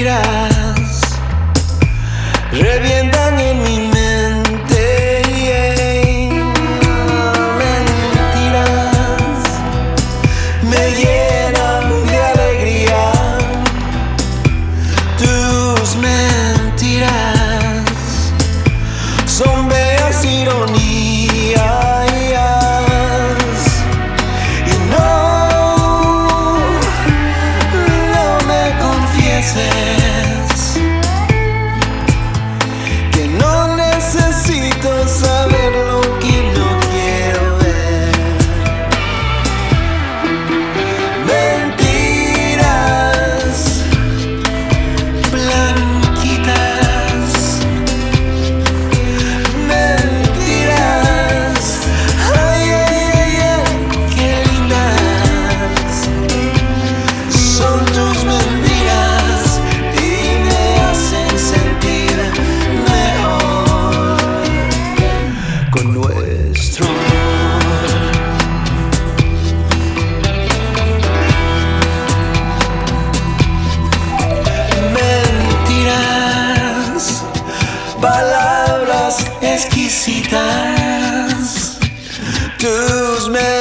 mira visitas tus mentes.